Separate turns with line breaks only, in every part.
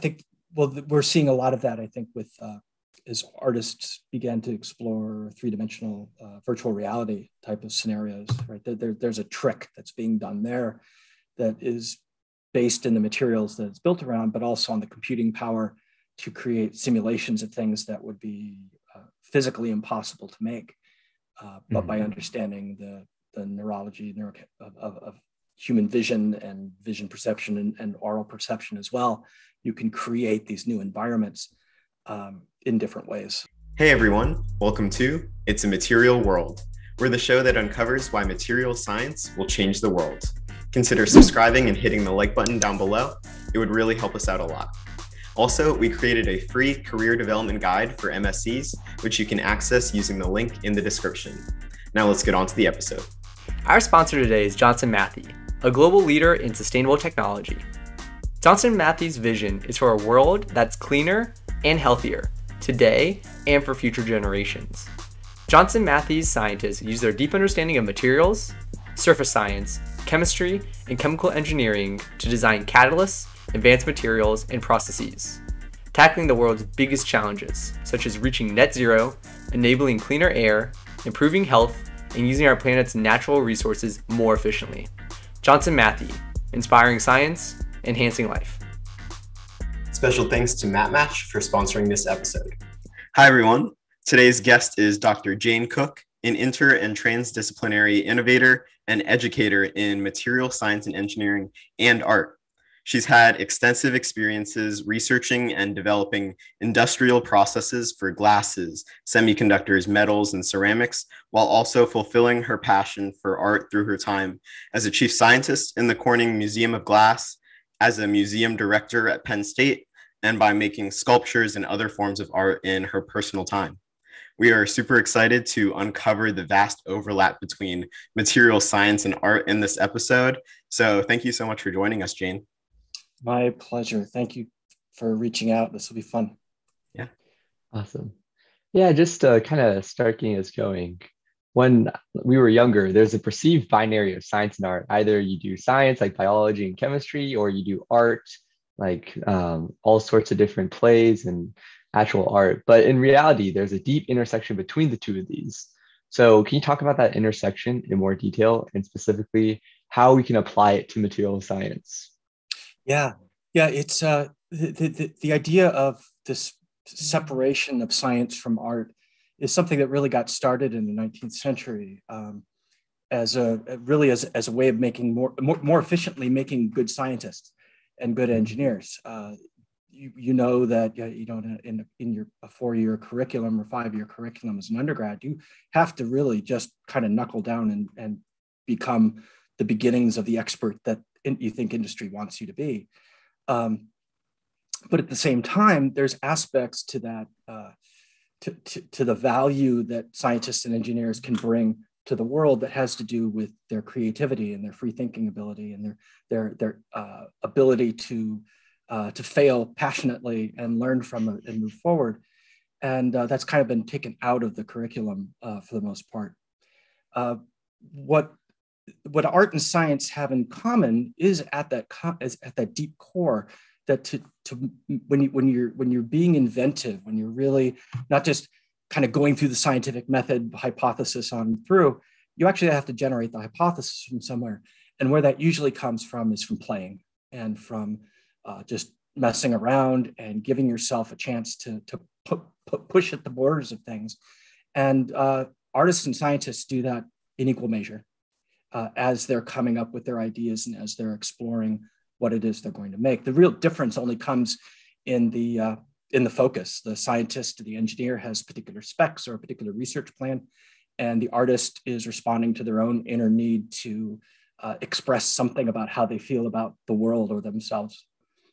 I think well, we're seeing a lot of that. I think with uh, as artists began to explore three-dimensional uh, virtual reality type of scenarios, right? There, there, there's a trick that's being done there that is based in the materials that it's built around, but also on the computing power to create simulations of things that would be uh, physically impossible to make. Uh, but mm-hmm. by understanding the, the neurology neuro- of, of, of, human vision and vision perception and, and, aural perception as well, you can create these new environments um, in different ways.
Hey everyone, welcome to It's a Material World. We're the show that uncovers why material science will change the world. Consider subscribing and hitting the like button down below. It would really help us out a lot. Also, we created a free career development guide for MSEs, which you can access using the link in the description. Now let's get on to the episode.
Our sponsor today is Johnson Matthey, a global leader in sustainable technology. Johnson Matthey's vision is for a world that's cleaner and healthier today and for future generations. Johnson Matthey's scientists use their deep understanding of materials, surface science, chemistry, and chemical engineering to design catalysts, advanced materials, and processes, tackling the world's biggest challenges, such as reaching net zero, enabling cleaner air, improving health, and using our planet's natural resources more efficiently. Johnson Matthey, inspiring science, enhancing life.
Special thanks to MatMatch for sponsoring this episode. Hi, everyone. Today's guest is Dr. Jane Cook, an inter and transdisciplinary innovator and educator in material science and engineering and art. She's had extensive experiences researching and developing industrial processes for glasses, semiconductors, metals, and ceramics, while also fulfilling her passion for art through her time as a chief scientist in the Corning Museum of Glass, as a museum director at Penn State, and by making sculptures and other forms of art in her personal time. We are super excited to uncover the vast overlap between material science and art in this episode. So, thank you so much for joining us, Jane.
My pleasure. Thank you for reaching out. This will be fun.
Yeah.
Awesome. Yeah, just to kind of start getting us going. When we were younger, there's a perceived binary of science and art. Either you do science like biology and chemistry, or you do art like um, all sorts of different plays and actual art. But in reality, there's a deep intersection between the two of these. So, can you talk about that intersection in more detail and specifically how we can apply it to material science?
Yeah, yeah, it's uh, the, the, the idea of this separation of science from art is something that really got started in the 19th century um, as a really as, as a way of making more, more, more efficiently making good scientists and good engineers. Uh, you, you know that you know in, in your a four-year curriculum or five-year curriculum as an undergrad you have to really just kind of knuckle down and, and become the beginnings of the expert that in, you think industry wants you to be um, but at the same time there's aspects to that uh, to, to, to the value that scientists and engineers can bring to the world that has to do with their creativity and their free thinking ability and their their their uh, ability to uh, to fail passionately and learn from it and move forward. And uh, that's kind of been taken out of the curriculum uh, for the most part. Uh, what what art and science have in common is at that is at that deep core that to, to when you when you're when you're being inventive when you're really not just kind of going through the scientific method hypothesis on through you actually have to generate the hypothesis from somewhere and where that usually comes from is from playing and from uh, just messing around and giving yourself a chance to, to pu- pu- push at the borders of things. And uh, artists and scientists do that in equal measure uh, as they're coming up with their ideas and as they're exploring what it is they're going to make. The real difference only comes in the uh, in the focus. The scientist, the engineer has particular specs or a particular research plan, and the artist is responding to their own inner need to uh, express something about how they feel about the world or themselves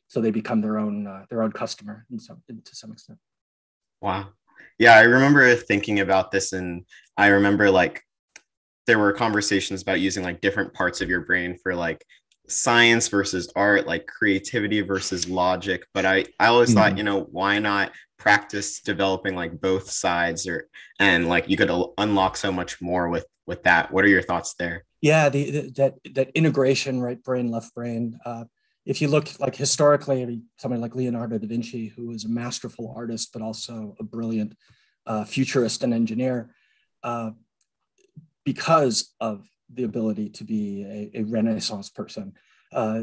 so they become their own uh, their own customer in some to some extent
wow yeah i remember thinking about this and i remember like there were conversations about using like different parts of your brain for like science versus art like creativity versus logic but i i always mm-hmm. thought you know why not practice developing like both sides or and like you could unlock so much more with with that what are your thoughts there
yeah the, the that that integration right brain left brain uh if you look like historically, somebody like Leonardo da Vinci, who was a masterful artist, but also a brilliant uh, futurist and engineer, uh, because of the ability to be a, a Renaissance person. Uh,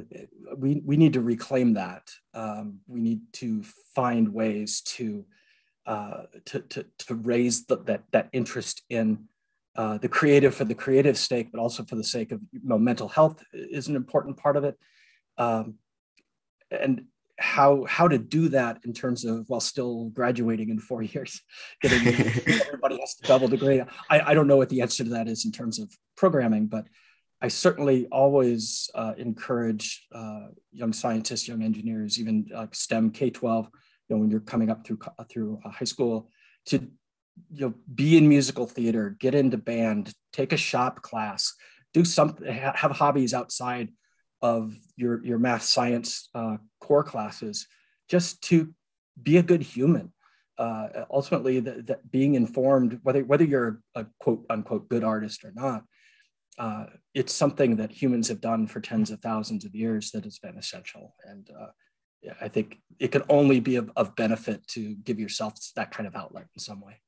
we, we need to reclaim that. Um, we need to find ways to, uh, to, to, to, raise the, that, that interest in uh, the creative for the creative sake, but also for the sake of you know, mental health is an important part of it. Um, and how how to do that in terms of while still graduating in four years getting everybody has to double degree. I, I don't know what the answer to that is in terms of programming but i certainly always uh, encourage uh, young scientists young engineers even like stem k-12 you know when you're coming up through through high school to you know be in musical theater get into band take a shop class do something have hobbies outside of your, your math science uh, core classes just to be a good human. Uh, ultimately, that being informed, whether, whether you're a quote unquote good artist or not, uh, it's something that humans have done for tens of thousands of years that has been essential. And uh, I think it can only be of, of benefit to give yourself that kind of outlet in some way.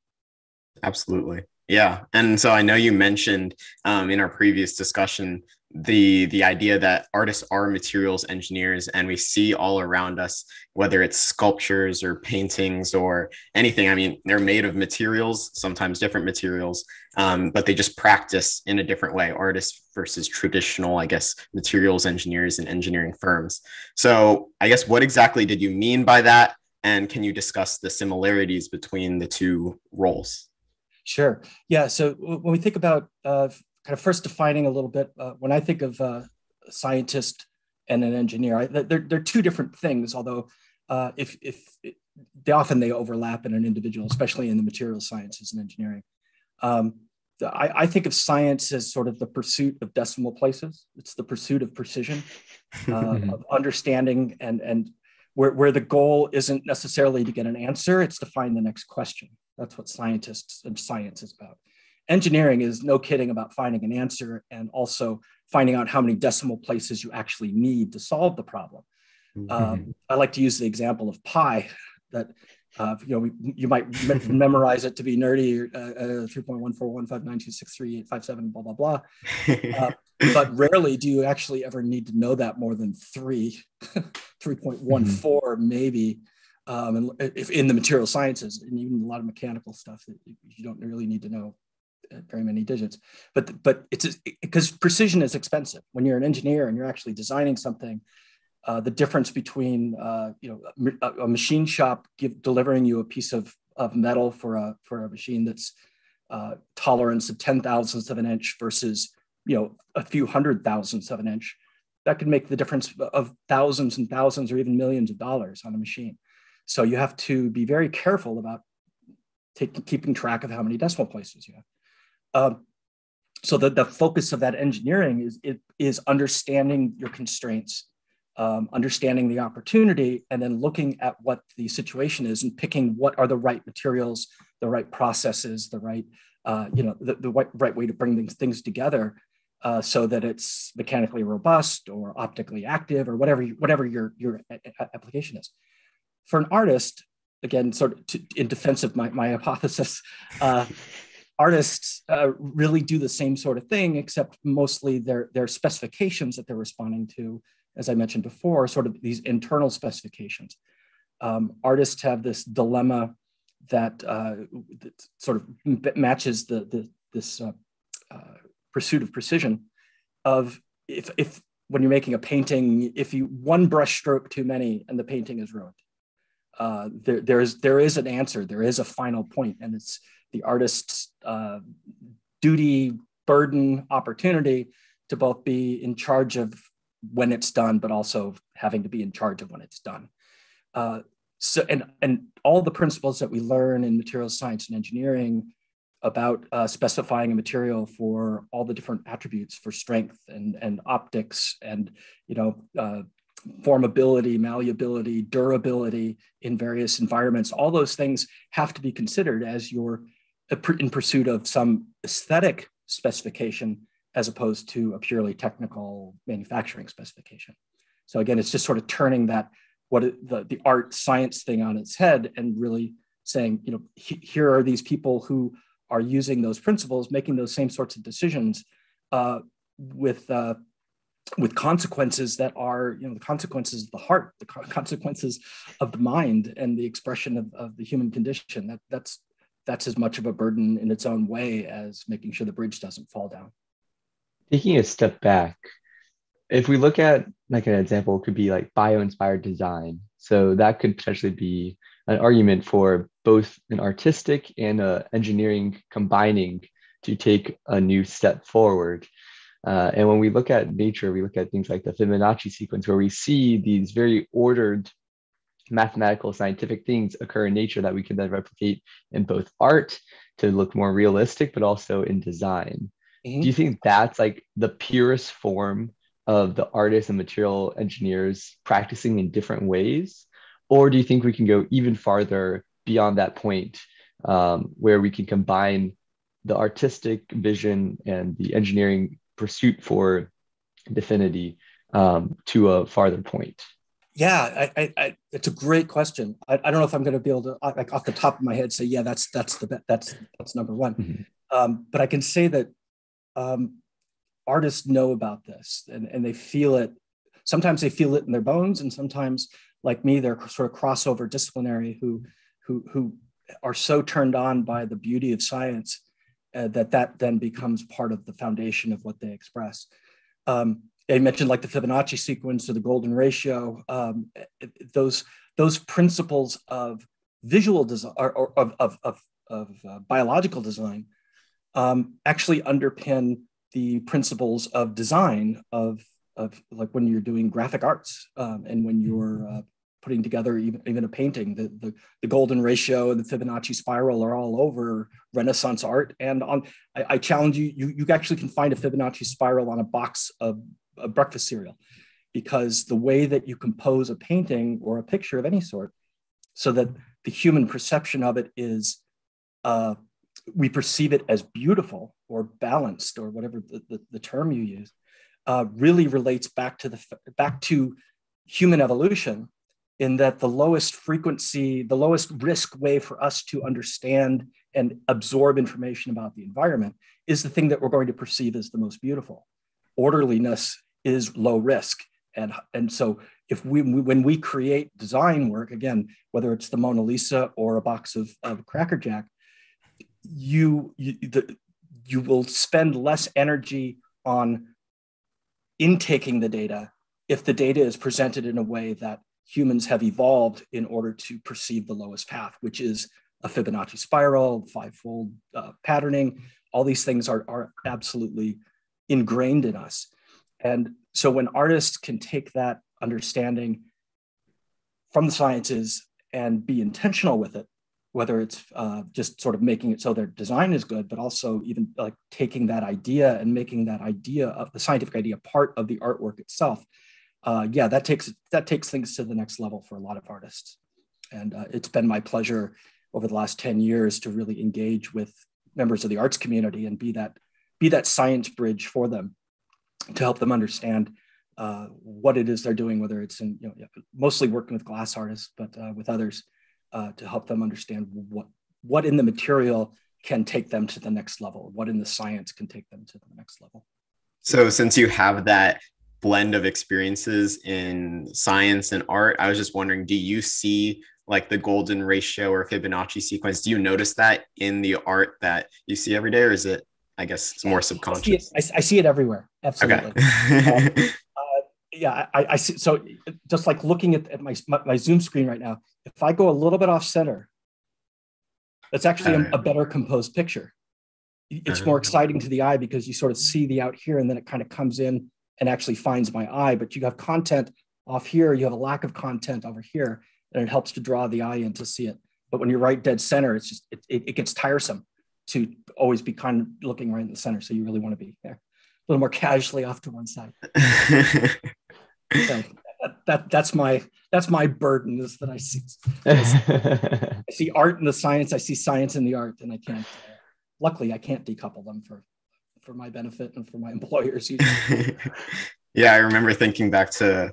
Absolutely. Yeah, and so I know you mentioned um, in our previous discussion the the idea that artists are materials engineers, and we see all around us, whether it's sculptures or paintings or anything. I mean, they're made of materials, sometimes different materials, um, but they just practice in a different way. Artists versus traditional, I guess, materials engineers and engineering firms. So, I guess what exactly did you mean by that? And can you discuss the similarities between the two roles?
Sure. Yeah. So when we think about uh, kind of first defining a little bit, uh, when I think of uh, a scientist and an engineer, I, they're, they're two different things, although uh, if, if they often they overlap in an individual, especially in the material sciences and engineering. Um, I, I, think of science as sort of the pursuit of decimal places. It's the pursuit of precision, uh, of understanding, and and where, where the goal isn't necessarily to get an answer, it's to find the next question. That's what scientists and science is about. Engineering is no kidding about finding an answer and also finding out how many decimal places you actually need to solve the problem. Mm-hmm. Um, I like to use the example of pi that uh, you know, you might me- memorize it to be nerdy, uh, uh, 3.141592638857, blah, blah, blah. Uh, but rarely do you actually ever need to know that more than three, 3.14 mm-hmm. maybe um, and if in the material sciences and even a lot of mechanical stuff that you don't really need to know uh, very many digits. But but it's because precision is expensive. When you're an engineer and you're actually designing something uh, the difference between uh, you know a, a, machine shop give, delivering you a piece of, of metal for a for a machine that's uh, tolerance of 10 thousandths of an inch versus you know a few hundred thousandths of an inch that could make the difference of thousands and thousands or even millions of dollars on a machine so you have to be very careful about taking, keeping track of how many decimal places you have. Um, so the, the focus of that engineering is, it, is understanding your constraints, um, understanding the opportunity, and then looking at what the situation is and picking what are the right materials, the right processes, the right, uh, you know, the, the right, way to bring things, things together uh, so that it's mechanically robust or optically active or whatever, whatever your, your application is for an artist, again, sort of to, in defense of my, my hypothesis, uh, artists uh, really do the same sort of thing, except mostly their, their specifications that they're responding to, as I mentioned before, sort of these internal specifications. Um, artists have this dilemma that, uh, that sort of matches the, the this uh, uh, pursuit of precision of if, if when you're making a painting, if you one brush stroke too many and the painting is ruined uh, there, there is there is an answer. There is a final point, and it's the artist's uh, duty, burden, opportunity to both be in charge of when it's done, but also having to be in charge of when it's done. Uh, so, and and all the principles that we learn in materials science and engineering about uh, specifying a material for all the different attributes for strength and and optics and you know uh, formability, malleability, durability in various environments, all those things have to be considered as you're in pursuit of some aesthetic specification as opposed to a purely technical manufacturing specification. So again, it's just sort of turning that what the the art science thing on its head and really saying, you know, he, here are these people who are using those principles, making those same sorts of decisions uh, with uh, with consequences that are, you know, the consequences of the heart, the consequences of the mind, and the expression of, of the human condition. That that's that's as much of a burden in its own way as making sure the bridge doesn't fall down.
Taking a step back, if we look at like an example, could be like bio-inspired design. So that could potentially be an argument for both an artistic and a engineering combining to take a new step forward. Uh, and when we look at nature, we look at things like the Fibonacci sequence, where we see these very ordered mathematical scientific things occur in nature that we can then replicate in both art to look more realistic, but also in design. Mm-hmm. Do you think that's like the purest form of the artists and material engineers practicing in different ways? Or do you think we can go even farther beyond that point um, where we can combine the artistic vision and the engineering pursuit for DEFINITY um, to a farther point?
Yeah, I, I, it's a great question. I, I don't know if I'm going to be able to, like, off the top of my head, say, yeah, that's that's the that's that's number one. Mm-hmm. Um, but I can say that um, artists know about this and, and they feel it. Sometimes they feel it in their bones, and sometimes, like me, they're sort of crossover disciplinary who who who are so turned on by the beauty of science uh, that that then becomes part of the foundation of what they express. Um, I mentioned like the Fibonacci sequence or the golden ratio. Um, those those principles of visual design or, or of, of, of, of uh, biological design um, actually underpin the principles of design of, of like when you're doing graphic arts um, and when you're uh, putting together even, even a painting. The, the, the, golden ratio and the Fibonacci spiral are all over Renaissance art. And on, I, I, challenge you, you, you actually can find a Fibonacci spiral on a box of breakfast cereal because the way that you compose a painting or a picture of any sort so that the human perception of it is uh, we perceive it as beautiful or balanced or whatever the, the, the term you use uh, really relates back to the back to human evolution in that the lowest frequency, the lowest risk way for us to understand and absorb information about the environment is the thing that we're going to perceive as the most beautiful. Orderliness is low risk. And, and so if we when we create design work, again, whether it's the Mona Lisa or a box of, of Cracker Jack, you, you, the, you will spend less energy on intaking the data if the data is presented in a way that humans have evolved in order to perceive the lowest path, which is a Fibonacci spiral, five-fold uh, patterning. All these things are, are absolutely ingrained in us. And so when artists can take that understanding from the sciences and be intentional with it, whether it's uh, just sort of making it so their design is good, but also even like taking that idea and making that idea of the scientific idea part of the artwork itself, uh, yeah, that takes that takes things to the next level for a lot of artists. And uh, it's been my pleasure over the last 10 years to really engage with members of the arts community and be that be that science bridge for them to help them understand uh, what it is they're doing, whether it's in you know mostly working with glass artists, but uh, with others uh, to help them understand what what in the material can take them to the next level, what in the science can take them to the next level.
So, since you have that blend of experiences in science and art. I was just wondering, do you see like the golden ratio or Fibonacci sequence? Do you notice that in the art that you see every day, or is it, I guess, it's more subconscious?
I see it, I, I see it everywhere. Absolutely. Okay. um, uh, yeah, I, I, see. So just like looking at, at my, my Zoom screen right now, if I go a little bit off center, that's actually a, a better composed picture. It's more uh-huh. exciting to the eye because you sort of see the out here and then it kind of comes in and actually finds my eye. But you have content off here, you have a lack of content over here, and it helps to draw the eye in to see it. But when you're right dead center, it's just it, it, it gets tiresome to always be kind of looking right in the center. So you really want to be there a little more casually off to one side. so that, that, that's my that's my burden is that I see I see art in the science, I see science in the art, and I can't. Uh, luckily, I can't decouple them for for my benefit and for my employers.
yeah, I remember thinking back to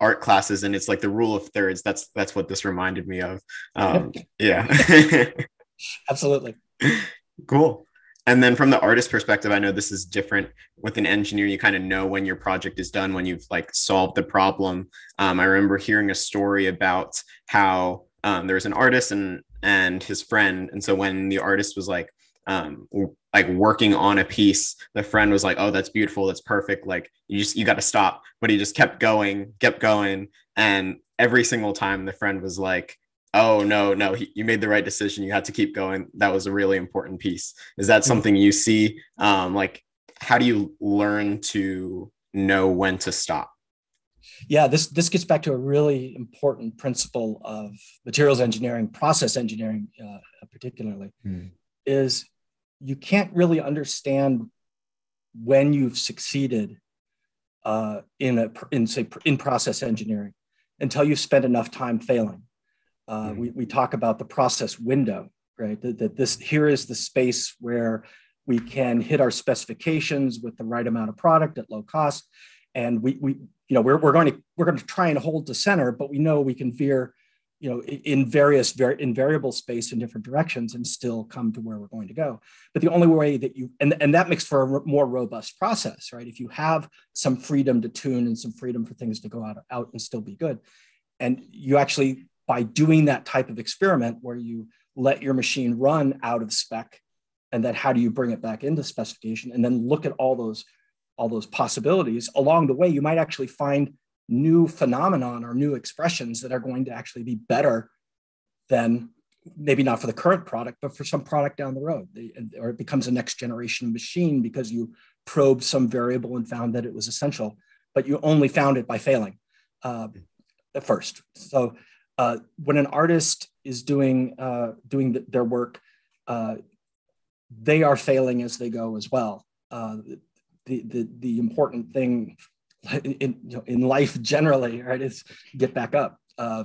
art classes and it's like the rule of thirds. That's that's what this reminded me of. Um, yeah.
Absolutely.
Cool. And then from the artist perspective i know this is different with an engineer. You kind of know when your project is done when you've like solved the problem. Um, i remember hearing a story about how um, there was an artist and and his friend and so when the artist was like um, like working on a piece the friend was like oh that's beautiful that's perfect like you just you got to stop but he just kept going kept going and every single time the friend was like oh no no he, you made the right decision you had to keep going that was a really important piece is that hmm. something you see um, like how do you learn to know when to stop
yeah this this gets back to a really important principle of materials engineering process engineering uh, particularly mm. is you can't really understand when you've succeeded uh, in a in say in process engineering until you've spent enough time failing. Uh, mm-hmm. we, we talk about the process window, right? That, that this here is the space where we can hit our specifications with the right amount of product at low cost, and we we you know we're, we're going to we're going to try and hold the center, but we know we can veer you know in various very in variable space in different directions and still come to where we're going to go. But the only way that you and, and that makes for a more robust process right? If you have some freedom to tune and some freedom for things to go out, out and still be good. And you actually by doing that type of experiment where you let your machine run out of spec and then how do you bring it back into specification? And then look at all those all those possibilities. Along the way you might actually find new phenomenon or new expressions that are going to actually be better than maybe not for the current product, but for some product down the road. Or it becomes a next generation machine because you probed some variable and found that it was essential, but you only found it by failing uh, at first. So uh, when an artist is doing uh, doing the, their work, uh, they are failing as they go as well. Uh, the, the, the important thing in, you know, in life generally, right, is get back up. Uh,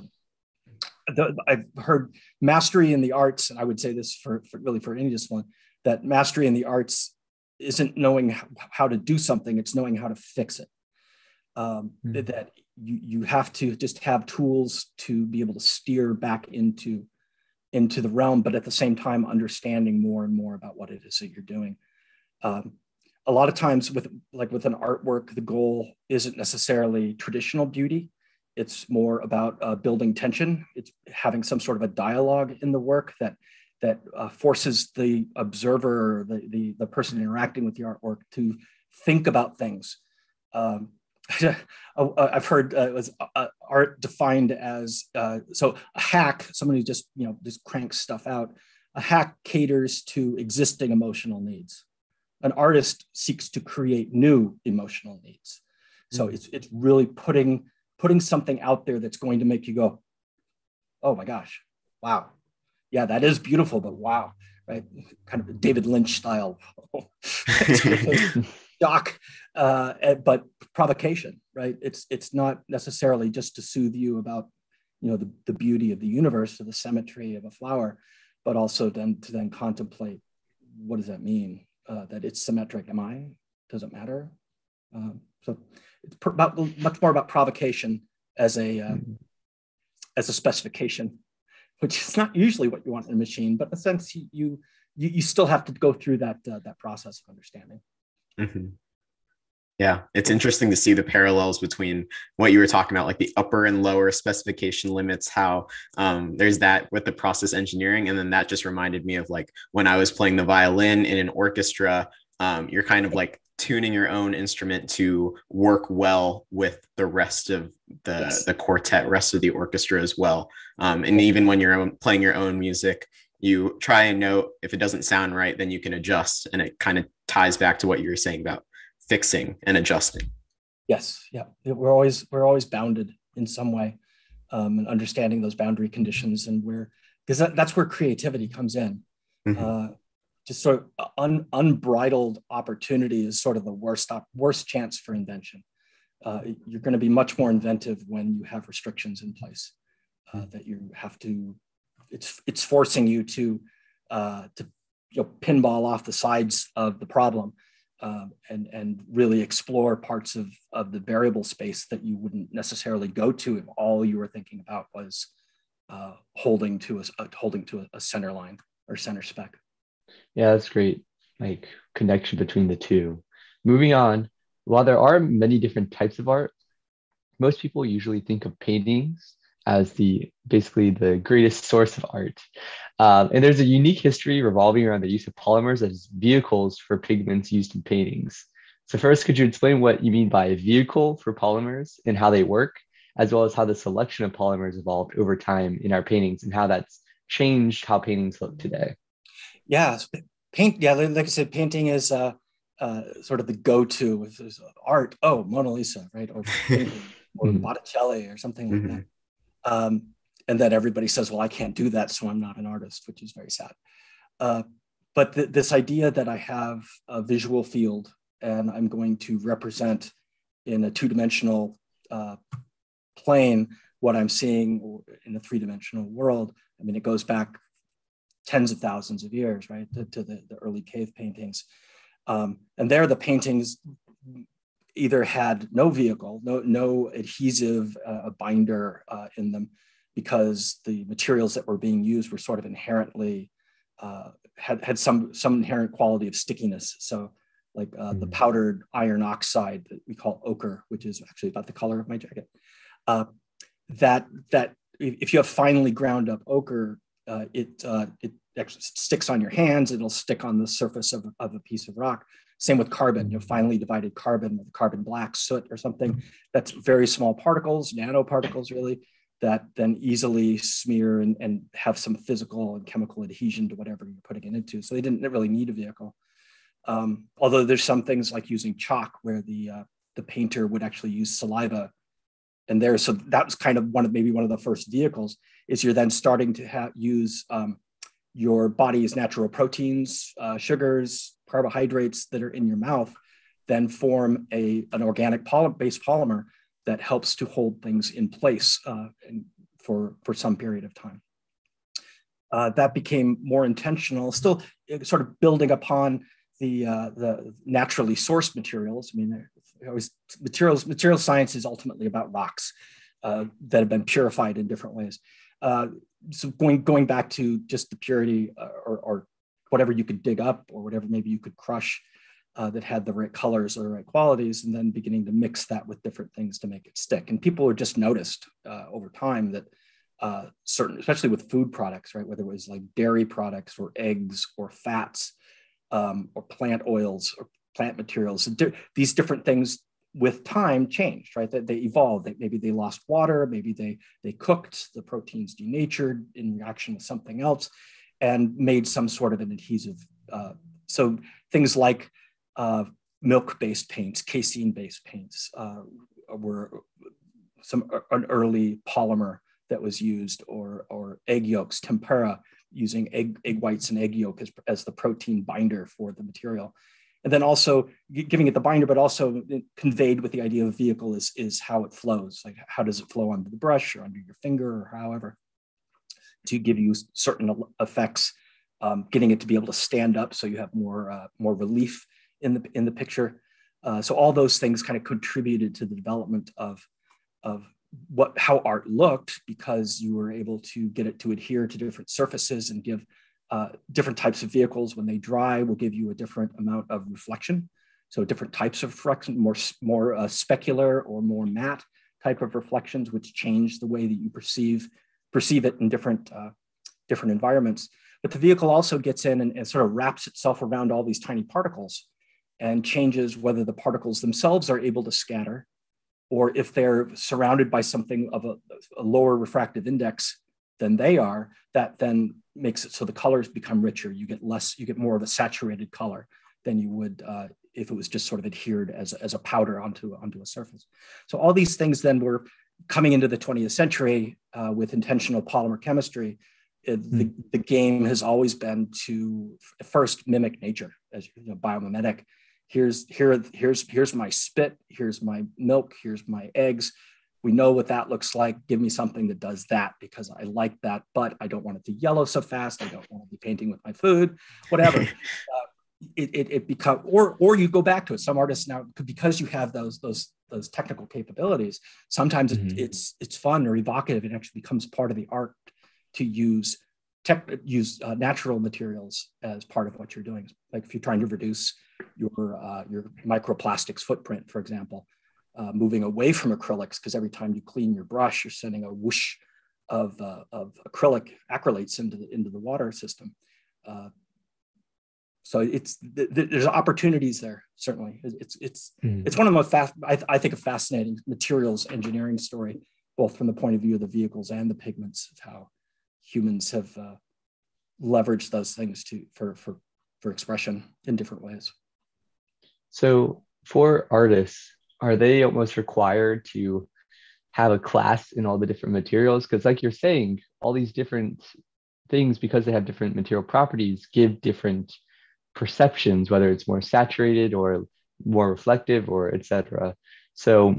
the, I've heard mastery in the arts, and I would say this for, for really for any discipline, that mastery in the arts isn't knowing how to do something; it's knowing how to fix it. Um, mm. That you you have to just have tools to be able to steer back into into the realm, but at the same time understanding more and more about what it is that you're doing. Um, a lot of times with like with an artwork the goal isn't necessarily traditional beauty. It's more about uh, building tension. It's having some sort of a dialogue in the work that that uh, forces the observer the, the the person interacting with the artwork to think about things. Um, I've heard uh, was uh, art defined as uh, so a hack, someone who just you know just cranks stuff out. A hack caters to existing emotional needs an artist seeks to create new emotional needs. So mm-hmm. it's, it's really putting, putting something out there that's going to make you go, oh my gosh, wow. Yeah, that is beautiful, but wow, right? Kind of David Lynch style. shock, uh, but provocation, right? It's, it's not necessarily just to soothe you about, you know, the, the beauty of the universe or the symmetry of a flower, but also then to then contemplate what does that mean? Uh, that it's symmetric. Am I? Does it matter? Um, so it's about, much more about provocation as a uh, mm-hmm. as a specification, which is not usually what you want in a machine, but in a sense you you you still have to go through that uh, that process of understanding.
Mm-hmm. Yeah, it's interesting to see the parallels between what you were talking about, like the upper and lower specification limits, how um, there's that with the process engineering. And then that just reminded me of like when I was playing the violin in an orchestra, um, you're kind of like tuning your own instrument to work well with the rest of the, yes. the quartet, rest of the orchestra as well. Um, and even when you're playing your own music, you try and note if it doesn't sound right, then you can adjust. And it kind of ties back to what you were saying about fixing and adjusting.
Yes, yeah, we're always we're always bounded in some way, um, and understanding those boundary conditions and where because that, that's where creativity comes in. Mm-hmm. Uh, just sort of un, unbridled opportunity is sort of the worst worst chance for invention. Uh, you're going to be much more inventive when you have restrictions in place uh, that you have to. It's it's forcing you to uh, to you know, pinball off the sides of the problem um, and and really explore parts of of the variable space that you wouldn't necessarily go to if all you were thinking about was uh, holding to a, holding to a, center line or center spec.
Yeah, that's great. Like connection between the two. Moving on, while there are many different types of art, most people usually think of paintings as the basically the greatest source of art. Um, and there's a unique history revolving around the use of polymers as vehicles for pigments used in paintings. So first, could you explain what you mean by a vehicle for polymers and how they work, as well as how the selection of polymers evolved over time in our paintings and how that's changed how paintings look today?
Yeah, paint. Yeah, like I said, painting is uh, uh, sort of the go-to with art. Oh, Mona Lisa, right? Or, or mm-hmm. Botticelli or something like mm-hmm. that. Um, and then everybody says, well, I can't do that, so I'm not an artist, which is very sad. Uh, but th- this idea that I have a visual field and I'm going to represent in a two-dimensional uh, plane what I'm seeing in a three-dimensional world. I mean, it goes back tens of thousands of years, right, to, to the, the, early cave paintings. Um, and there, the paintings either had no vehicle, no, no adhesive uh, binder uh, in them because the materials that were being used were sort of inherently, uh, had, had some, some inherent quality of stickiness. So like uh, the hmm. powdered iron oxide that we call ochre, which is actually about the color of my jacket. Uh, that, that if you have finely ground up ochre, uh, it, it actually sticks on your hands, it'll stick on the surface of, of a piece of rock. Same with carbon, you know, finely divided carbon with carbon black soot or something. That's very small particles, nanoparticles really, that then easily smear and, and have some physical and chemical adhesion to whatever you're putting it into. So they didn't really need a vehicle. Um, although there's some things like using chalk where the, uh, the painter would actually use saliva and there, so that was kind of one of maybe one of the first vehicles is you're then starting to have, use um, your body's natural proteins, uh, sugars, carbohydrates that are in your mouth then form a, an organic poly- based polymer that helps to hold things in place uh, for, for some period of time. Uh, that became more intentional, still uh, sort of building upon the, uh, the naturally sourced materials. I mean, always, materials, material science is ultimately about rocks uh, that have been purified in different ways. Uh, so going, going back to just the purity or, or whatever you could dig up or whatever maybe you could crush uh, that had the right colors or the right qualities, and then beginning to mix that with different things to make it stick. And people were just noticed uh, over time that uh, certain, especially with food products, right, whether it was like dairy products or eggs or fats um, or plant oils or plant materials, these different things with time changed, right? That they evolved. That maybe they lost water, maybe they they cooked, the proteins denatured in reaction with something else and made some sort of an adhesive. Uh, so things like uh, milk-based paints, casein-based paints uh, were some an early polymer that was used, or or egg yolks, tempera, using egg egg whites and egg yolk as, as the protein binder for the material. And then also giving it the binder, but also conveyed with the idea of vehicle is, is how it flows. Like how does it flow under the brush or under your finger or however to give you certain effects, um, getting it to be able to stand up so you have more uh, more relief in the in the picture. Uh, so all those things kind of contributed to the development of of what how art looked because you were able to get it to adhere to different surfaces and give uh, different types of vehicles when they dry will give you a different amount of reflection. So different types of reflection, more more uh, specular or more matte type of reflections, which change the way that you perceive perceive it in different, uh, different environments. But the vehicle also gets in and, and sort of wraps itself around all these tiny particles and changes whether the particles themselves are able to scatter or if they're surrounded by something of a, a, lower refractive index than they are, that then makes it so the colors become richer. You get less, you get more of a saturated color than you would uh, if it was just sort of adhered as, as a powder onto, onto a surface. So all these things then were coming into the 20th century uh, with intentional polymer chemistry, it, mm. the, the game has always been to first mimic nature as you know, biomimetic. Here's here here's here's my spit. Here's my milk. Here's my eggs. We know what that looks like. Give me something that does that because I like that, but I don't want it to yellow so fast. I don't want to be painting with my food, whatever. uh, it, it, it become or or you go back to it. Some artists now because you have those those those technical capabilities. Sometimes mm-hmm. it, it's it's fun or evocative. It actually becomes part of the art to use tech use uh, natural materials as part of what you're doing. Like if you're trying to reduce your uh, your microplastics footprint, for example, uh, moving away from acrylics because every time you clean your brush, you're sending a whoosh of, uh, of acrylic acrylates into the, into the water system. Uh, so it's th- th- there's opportunities there certainly. It's it's mm. it's one of the most fast I, th- I think a fascinating materials engineering story, both from the point of view of the vehicles and the pigments of how humans have uh, leveraged those things to for for for expression in different ways.
So for artists, are they almost required to have a class in all the different materials? Because, like you're saying, all these different things, because they have different material properties, give different perceptions, whether it's more saturated or more reflective or etc. So,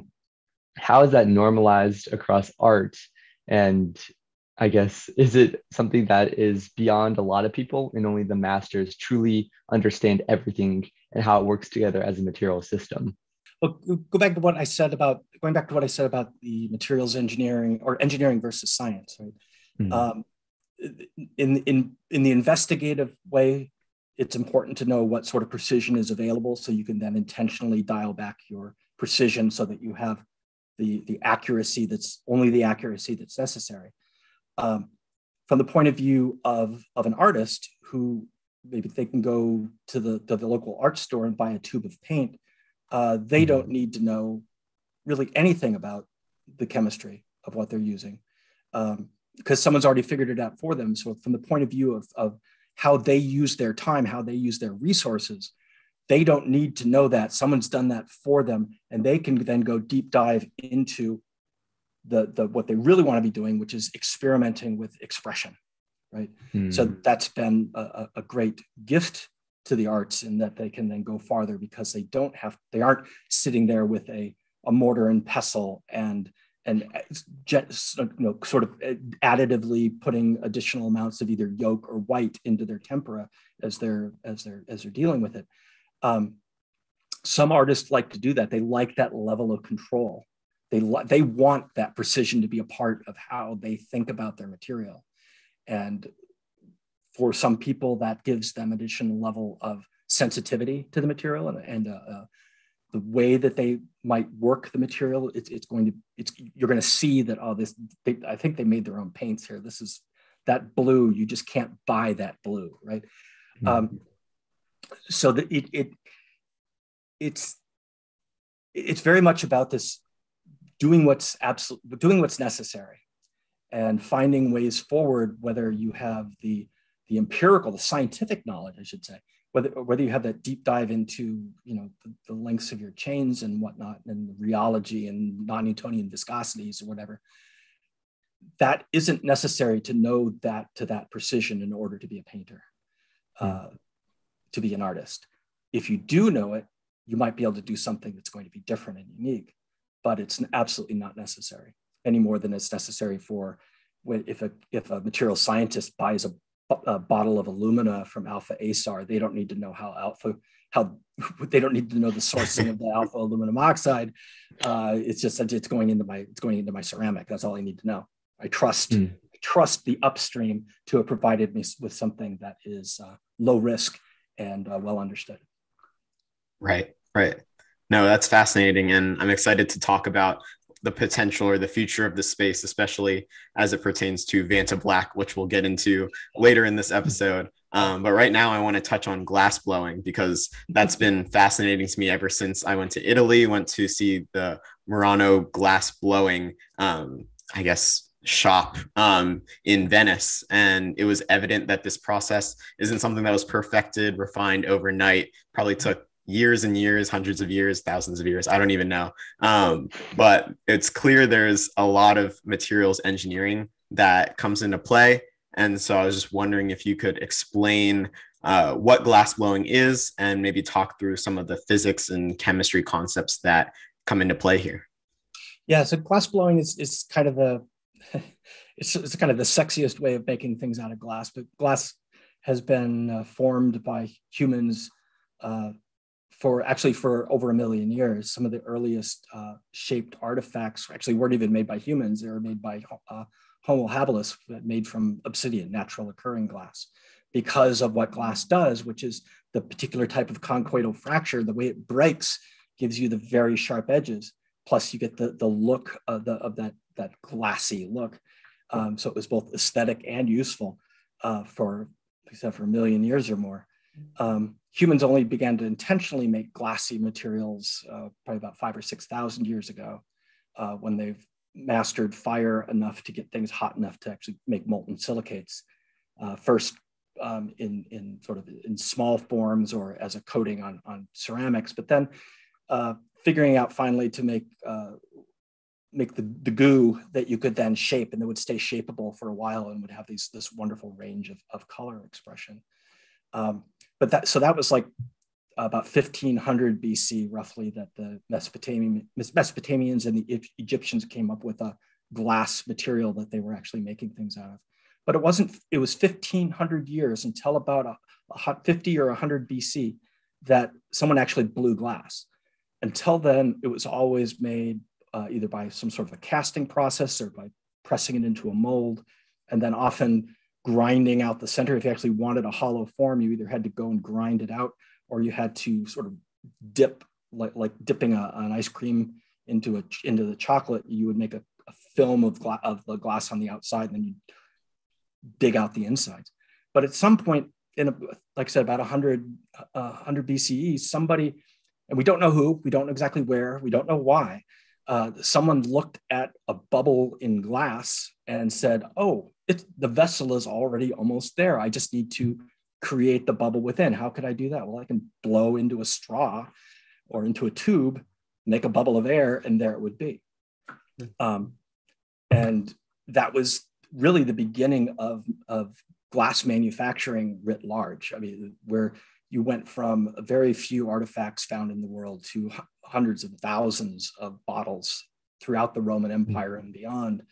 how is that normalized across art? And I guess, is it something that is beyond a lot of people and only the masters truly understand everything and how it works together as a material system?
Well, go back to what I said about going back to what I said about the materials engineering or engineering versus science, right? Mm-hmm. Um, in in in the investigative way, it's important to know what sort of precision is available, so you can then intentionally dial back your precision so that you have the the accuracy that's only the accuracy that's necessary. Um, from the point of view of of an artist who maybe they can go to the to the local art store and buy a tube of paint uh, they don't mm-hmm. need to know really anything about the chemistry of what they're using um, because someone's already figured it out for them. So, from the point of view of, of how they use their time, how they use their resources, they don't need to know that. Someone's done that for them, and they can then go deep dive into the, the what they really want to be doing, which is experimenting with expression, right? Mm. So that's been a, a great gift to the arts in that they can then go farther because they don't have they aren't sitting there with a, a mortar and pestle and and uh, uh, you know sort of uh, additively putting additional amounts of either yolk or white into their tempera as they're as they're as they're dealing with it. Um, some artists like to do that. They like that level of control. They they want that precision to be a part of how they think about their material. And for some people, that gives them additional level of sensitivity to the material and, and uh, uh, the way that they might work the material. It's, it's going to, it's, you're going to see that, oh, this, they, I think they made their own paints here. This is that blue, you just can't buy that blue, right? Mm-hmm. Um, so that it, it, it's, it's very much about this doing what's absolute, doing what's necessary and finding ways forward, whether you have the the empirical, the scientific knowledge, I should say, whether whether you have that deep dive into you know the, the lengths of your chains and whatnot, and the rheology and non-Newtonian viscosities or whatever, that isn't necessary to know that to that precision in order to be a painter, hmm. uh, to be an artist. If you do know it, you might be able to do something that's going to be different and unique, but it's absolutely not necessary any more than it's necessary for if a if a material scientist buys a a bottle of alumina from Alfa Aesar they don't need to know how alpha how they don't need to know the sourcing of the alpha aluminum oxide. Uh, it's just that it's going into my it's going into my ceramic. That's all I need to know. I trust mm. I trust the upstream to have provided me with something that is uh, low risk and uh, well understood.
Right, right. No, that's fascinating, and I'm excited to talk about the potential or the future of the space, especially as it pertains to Vantablack, which we'll get into later in this episode. Um, but right now, I want to touch on glass blowing because that's been fascinating to me ever since I went to Italy, went to see the Murano glass blowing, um, I guess, shop um, in Venice. And it was evident that this process isn't something that was perfected, refined overnight, probably took years and years, hundreds of years, thousands of years. I don't even know. Um, but it's clear there's a lot of materials engineering that comes into play. And so I was just wondering if you could explain uh, what glass blowing is and maybe talk through some of the physics and chemistry concepts that come into play here.
Yeah, so glass blowing is, is kind of the it's, it's kind of the sexiest way of making things out of glass, but glass has been uh, formed by humans uh, for actually for over a million years. Some of the earliest uh, shaped artifacts actually weren't even made by humans; they were made by uh, Homo habilis, made from obsidian, natural occurring glass, because of what glass does, which is the particular type of conchoidal fracture. The way it breaks gives you the very sharp edges. Plus, you get the the look of the of that that glassy look. Um, so it was both aesthetic and useful uh, for, except for a million years or more. Um, humans only began to intentionally make glassy materials uh, probably about five or 6,000 years ago uh, when they've mastered fire enough to get things hot enough to actually make molten silicates. Uh, first um, in, in sort of in small forms or as a coating on, on ceramics, but then uh, figuring out finally to make uh, make the, the goo that you could then shape and that would stay shapeable for a while and would have these this wonderful range of, of color expression. Um, but that so that was like about 1500 BC roughly that the Mesopotamian, Mesopotamians and the Egyptians came up with a glass material that they were actually making things out of. But it wasn't, it was 1500 years until about a, a 50 or 100 BC that someone actually blew glass. Until then, it was always made uh, either by some sort of a casting process or by pressing it into a mold, and then often grinding out the center. If you actually wanted a hollow form, you either had to go and grind it out or you had to sort of dip, like, like dipping a, an ice cream into a into the chocolate. You would make a, a film of, gla- of the glass on the outside, and then you dig out the insides. But at some point, in a, like I said, about 100, uh, 100 BCE, somebody, and we don't know who, we don't know exactly where, we don't know why, uh, someone looked at a bubble in glass and said, "Oh, it's the vessel is already almost there. I just need to create the bubble within. How could I do that? Well, I can blow into a straw or into a tube, make a bubble of air, and there it would be." Um, and that was really the beginning of of glass manufacturing writ large. I mean, where you went from very few artifacts found in the world to hundreds of thousands of bottles throughout the Roman mm-hmm. Empire and beyond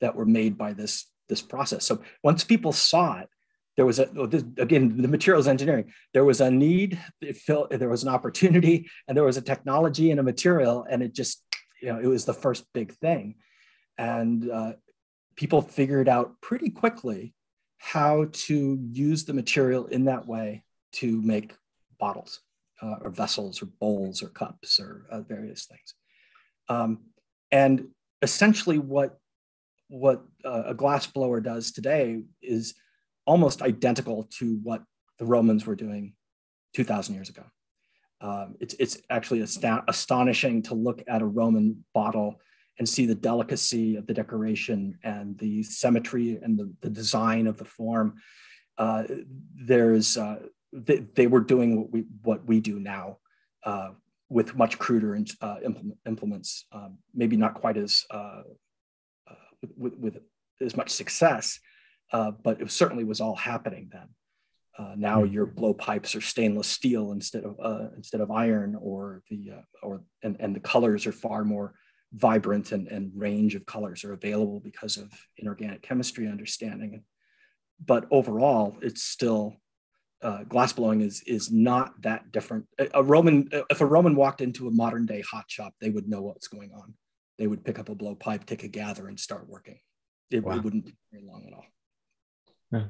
that were made by this, this process. So once people saw it, there was a again the materials engineering there was a need it felt there was an opportunity and there was a technology and a material and it just you know it was the first big thing and uh, people figured out pretty quickly how to use the material in that way to make bottles uh, or vessels or bowls or cups or uh, various things. Um, and essentially, what what uh, a glass blower does today is almost identical to what the Romans were doing 2,000 years ago. Um, it's, it's actually astonishing to look at a Roman bottle and see the delicacy of the decoration and the symmetry and the, the design of the form. Uh, there's uh, they, they were doing what we what we do now uh, with much cruder uh, implement, implements, um, maybe not quite as uh, with, with, as much success, uh, but it certainly was all happening then. Uh, now hmm. your blowpipes are stainless steel instead of instead of iron, or the or and, and the colors are far more vibrant and, and range of colors are available because of inorganic chemistry understanding. But overall, it's still uh, glass blowing is is not that different. A, Roman, if a Roman walked into a modern day hot shop, they would know what's going on. They would pick up a blowpipe, take a gather, and start working. It, wow. it wouldn't take very long at all. Yeah.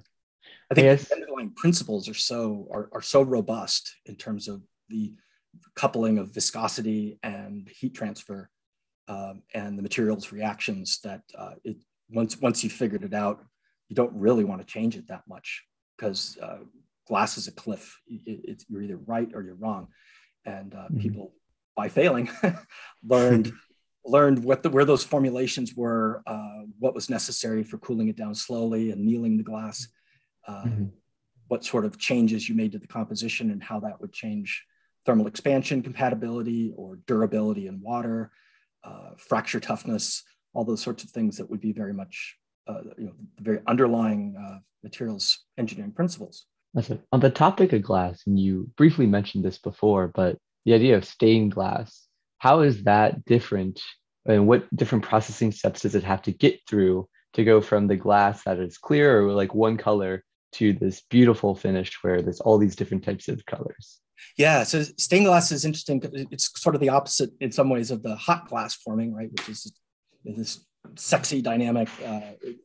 I think yes. the underlying principles are so are, are so robust in terms of the coupling of viscosity and heat transfer um, and the materials reactions that uh, it once once you figured it out, you don't really want to change it that much because uh, glass is a cliff. It, you're either right or you're wrong. And uh, mm-hmm. people, by failing, learned learned what the, where those formulations were, uh, what was necessary for cooling it down slowly, and annealing the glass, uh, mm-hmm. what sort of changes you made to the composition, and how that would change thermal expansion compatibility or durability in water, uh, fracture toughness, all those sorts of things that would be very much uh, you know, the very underlying uh, materials engineering principles.
On the topic of glass, and you briefly mentioned this before, but the idea of stained glass, how is that different? And what different processing steps does it have to get through to go from the glass that is clear or like one color to this beautiful finish where there's all these different types of colors?
Yeah, so stained glass is interesting. It's sort of the opposite in some ways of the hot glass forming, right? Which is this sexy, dynamic, uh,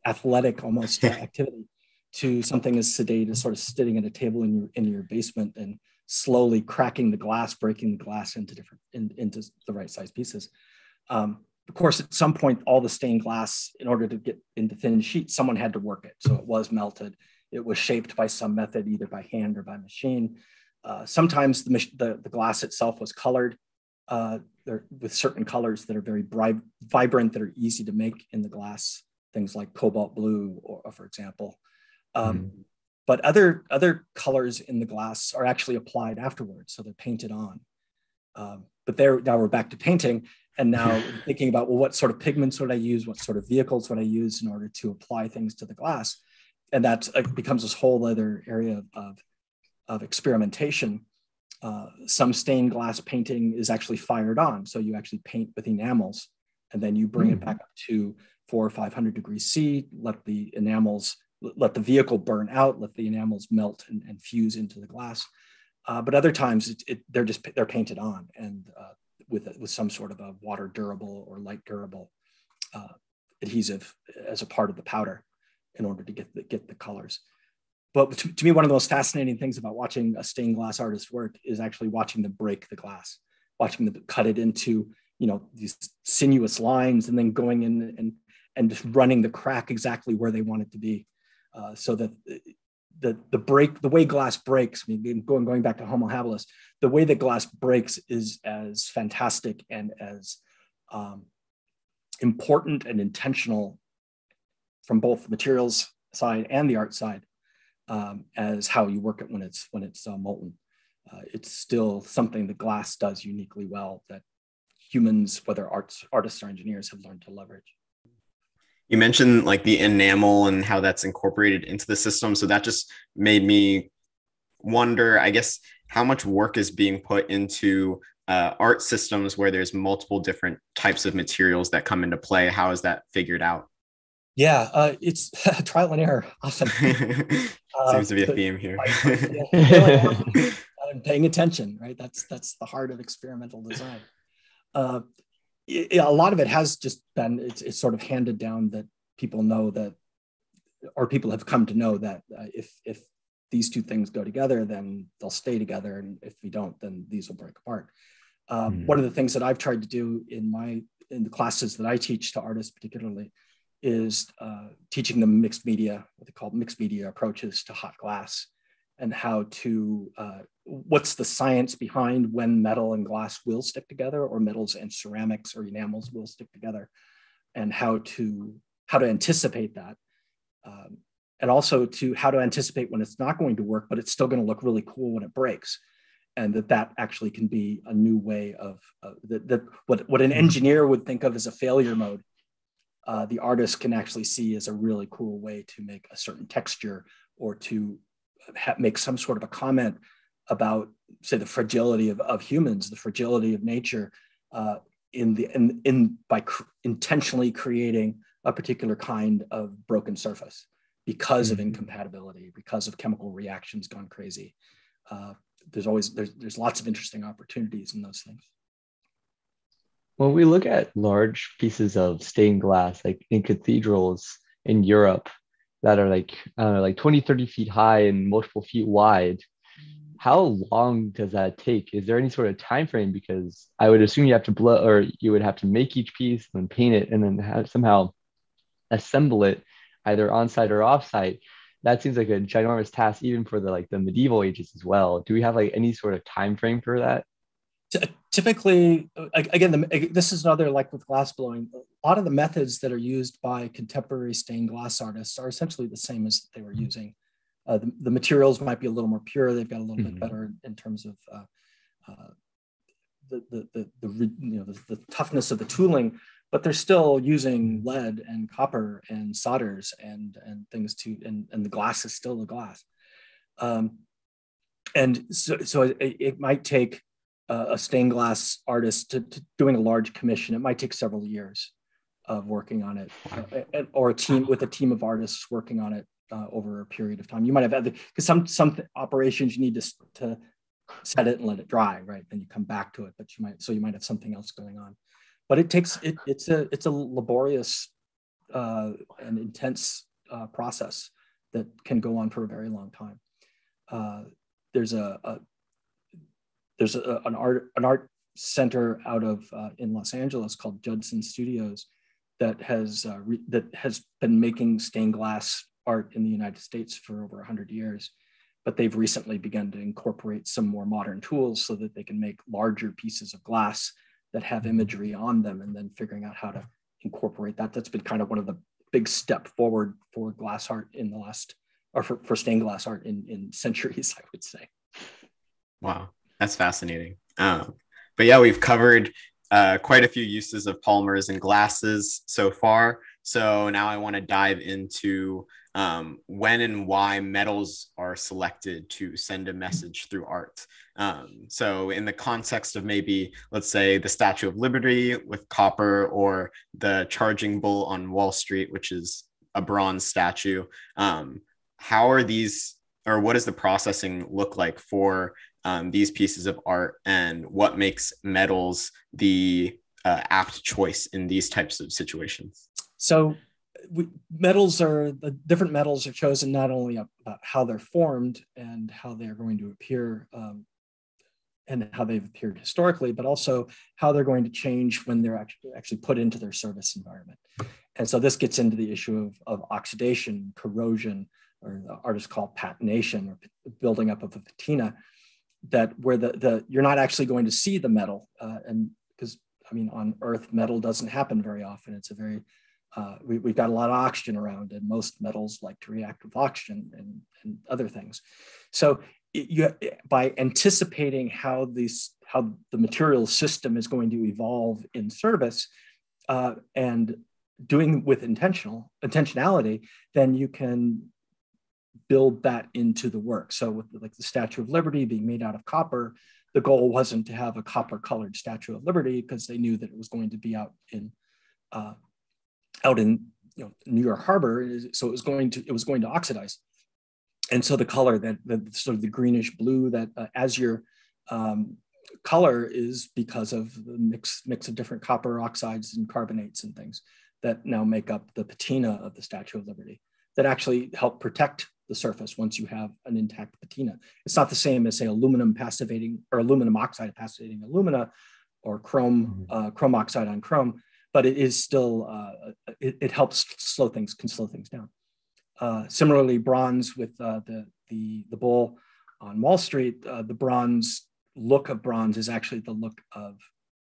athletic almost uh, activity to something as sedate as sort of sitting at a table in your in your basement and slowly cracking the glass, breaking the glass into different in, into the right size pieces. Um, of course, at some point, all the stained glass, in order to get into thin sheets, someone had to work it. So it was melted. It was shaped by some method, either by hand or by machine. Uh, sometimes the, the, the, glass itself was colored uh, with certain colors that are very bright, vibrant, that are easy to make in the glass, things like cobalt blue, or, for example. Um, mm. But other, other colors in the glass are actually applied afterwards, so they're painted on. Um, but there, now we're back to painting, and now thinking about well, what sort of pigments would I use? What sort of vehicles would I use in order to apply things to the glass? And that uh, becomes this whole other area of of experimentation, uh, some stained glass painting is actually fired on. So you actually paint with enamels and then you bring mm. it hmm. back up to four or 500 degrees C, let the enamels, let the vehicle burn out, let the enamels melt and, and fuse into the glass. Uh, but other times it, it, they're just, they're painted on and uh, with, with some sort of a water durable or light durable uh, adhesive as a part of the powder in order to get the, get the colors but to, to, me, one of the most fascinating things about watching a stained glass artist work is actually watching them break the glass, watching them cut it into, you know, these sinuous lines and then going in and, and just running the crack exactly where they want it to be. Uh, so that the, the break, the way glass breaks, I mean, going, going back to Homo habilis, the way that glass breaks is as fantastic and as um, important and intentional from both the materials side and the art side um, as how you work it when it's when it's uh, molten. Uh, it's still something that glass does uniquely well that humans, whether arts, artists or engineers, have learned to leverage.
You mentioned like the enamel and how that's incorporated into the system. So that just made me wonder, I guess, how much work is being put into uh, art systems where there's multiple different types of materials that come into play. How is that figured out?
Yeah, uh, it's trial and error often.
Uh, Seems to be a theme here.
I'm paying attention, right? That's that's the heart of experimental design. It, a lot of it has just been it's, it's, sort of handed down that people know that, or people have come to know that uh, if if these two things go together, then they'll stay together, and if we don't, then these will break apart. Um, mm. One of the things that I've tried to do in my in the classes that I teach to artists, particularly, is uh, teaching them mixed media, what they call mixed media approaches to hot glass, and how to, uh, what's the science behind when metal and glass will stick together, or metals and ceramics or enamels will stick together, and how to, how to anticipate that. Um, and also to how to anticipate when it's not going to work, but it's still going to look really cool when it breaks and that that actually can be a new way of uh, that, that what, what an engineer would think of as a failure mode uh, the artist can actually see as a really cool way to make a certain texture or to ha- make some sort of a comment about, say, the fragility of, of humans, the fragility of nature, uh, in the in, in by cr- intentionally creating a particular kind of broken surface because mm-hmm. of incompatibility, because of chemical reactions gone crazy. Uh, there's always there's there's lots of interesting opportunities in those things.
When we look at large pieces of stained glass, like in cathedrals in Europe that are like, know, like 20, 30 feet high and multiple feet wide, how long does that take? Is there any sort of time frame? Because I would assume you have to blow or you would have to make each piece and then paint it and then somehow assemble it either on site or off site. That seems like a ginormous task, even for the like the medieval ages as well. Do we have like any sort of time frame for that?
Typically, again, the, this is another like with glass blowing. A lot of the methods that are used by contemporary stained glass artists are essentially the same as they were mm-hmm. using. Uh, the, the, materials might be a little more pure. They've got a little mm-hmm. bit better in terms of uh, uh, the, the, the, the, you know, the, the, toughness of the tooling, but they're still using lead and copper and solders and, and things to, and, and the glass is still the glass. Um, and so, so it, it might take a stained glass artist to, to, doing a large commission, it might take several years of working on it, uh, or a team with a team of artists working on it uh, over a period of time. You might have had because some some operations you need to to set it and let it dry, right? Then you come back to it, but you might so you might have something else going on. But it takes it, it's a it's a laborious uh, and intense uh, process that can go on for a very long time. Uh, there's a, a there's a, an art an art center out of uh, in Los Angeles called Judson Studios that has uh, re- that has been making stained glass art in the United States for over 100 years. But they've recently begun to incorporate some more modern tools so that they can make larger pieces of glass that have mm-hmm. imagery on them and then figuring out how to incorporate that. That's been kind of one of the big step forward for glass art in the last or for, for stained glass art in, in centuries i would say.
Wow that's fascinating um, but yeah we've covered uh, quite a few uses of polymers and glasses so far so now i want to dive into um, when and why metals are selected to send a message through art. Um, so, in the context of maybe, let's say, the Statue of Liberty with copper, or the Charging Bull on Wall Street, which is a bronze statue, um, how are these, or what does the processing look like for um, these pieces of art, and what makes metals the uh, apt choice in these types of situations?
So, we, metals are the different metals are chosen not only about how they're formed and how they're going to appear um, and how they've appeared historically, but also how they're going to change when they're actually, actually put into their service environment. And so this gets into the issue of, of oxidation, corrosion, or the artists call patination or building up of a patina that where the, the you're not actually going to see the metal uh, and because I mean on earth metal doesn't happen very often. It's a very uh, we, have got a lot of oxygen around and most metals like to react with oxygen and, and other things. So it, you, by anticipating how these how the material system is going to evolve in service uh, and doing with intentional intentionality, then you can build that into the work. So with like the Statue of Liberty being made out of copper, the goal wasn't to have a copper colored Statue of Liberty because they knew that it was going to be out in uh, out in you know New York Harbor, so it was going to it was going to oxidize, and so the color that sort of the greenish blue that uh, azure um, color is because of the mix mix of different copper oxides and carbonates and things that now make up the patina of the Statue of Liberty that actually help protect the surface once you have an intact patina. It's not the same as say aluminum passivating or aluminum oxide passivating alumina or chrome mm-hmm. uh, chrome oxide on chrome but it is still, uh, it, it, helps slow things, can slow things down. Uh, similarly, bronze with uh, the, the, the bull on Wall Street, uh, the bronze look of bronze is actually the look of